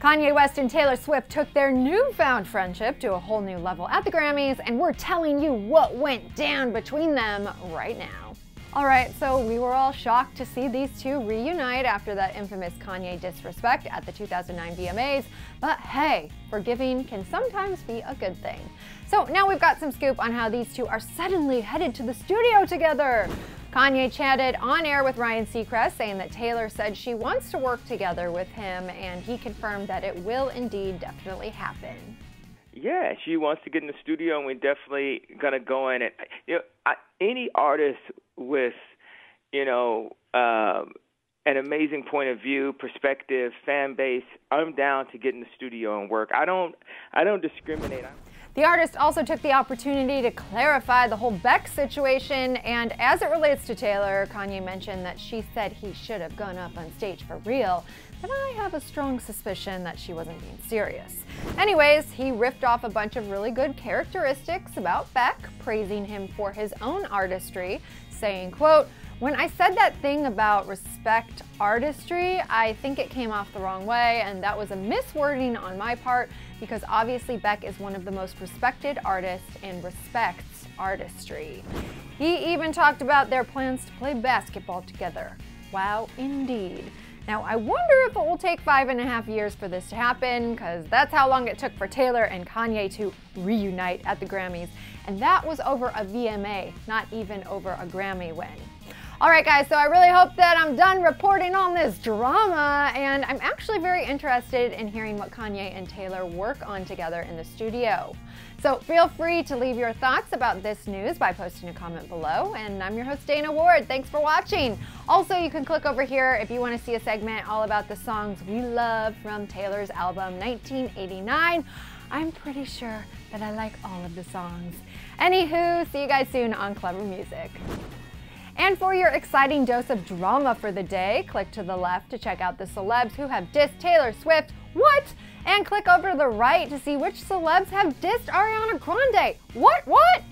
Kanye West and Taylor Swift took their newfound friendship to a whole new level at the Grammys, and we're telling you what went down between them right now. Alright, so we were all shocked to see these two reunite after that infamous Kanye disrespect at the 2009 VMAs, but hey, forgiving can sometimes be a good thing. So now we've got some scoop on how these two are suddenly headed to the studio together. Kanye chatted on air with Ryan Seacrest, saying that Taylor said she wants to work together with him, and he confirmed that it will indeed definitely happen. Yeah, she wants to get in the studio, and we're definitely gonna go in. And you know, I, any artist with, you know, um, an amazing point of view, perspective, fan base, I'm down to get in the studio and work. I don't, I don't discriminate. The artist also took the opportunity to clarify the whole Beck situation, and as it relates to Taylor, Kanye mentioned that she said he should have gone up on stage for real, but I have a strong suspicion that she wasn't being serious. Anyways, he riffed off a bunch of really good characteristics about Beck, praising him for his own artistry, saying, quote, when I said that thing about respect artistry, I think it came off the wrong way, and that was a miswording on my part because obviously Beck is one of the most respected artists and respects artistry. He even talked about their plans to play basketball together. Wow, indeed. Now, I wonder if it will take five and a half years for this to happen, because that's how long it took for Taylor and Kanye to reunite at the Grammys. And that was over a VMA, not even over a Grammy win. All right, guys, so I really hope that I'm done reporting on this drama, and I'm actually very interested in hearing what Kanye and Taylor work on together in the studio. So feel free to leave your thoughts about this news by posting a comment below. And I'm your host, Dana Ward. Thanks for watching. Also, you can click over here if you want to see a segment all about the songs we love from Taylor's album 1989. I'm pretty sure that I like all of the songs. Anywho, see you guys soon on Clevver Music. And for your exciting dose of drama for the day, click to the left to check out the celebs who have dissed Taylor Swift. What? And click over to the right to see which celebs have dissed Ariana Grande. What? What?